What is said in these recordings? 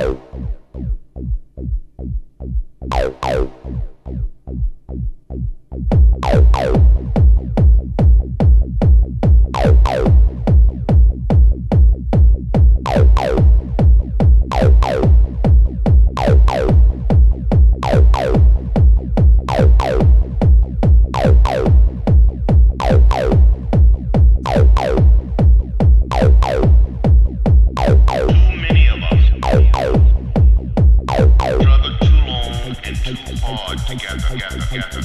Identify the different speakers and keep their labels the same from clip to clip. Speaker 1: Oh.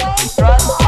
Speaker 2: Trust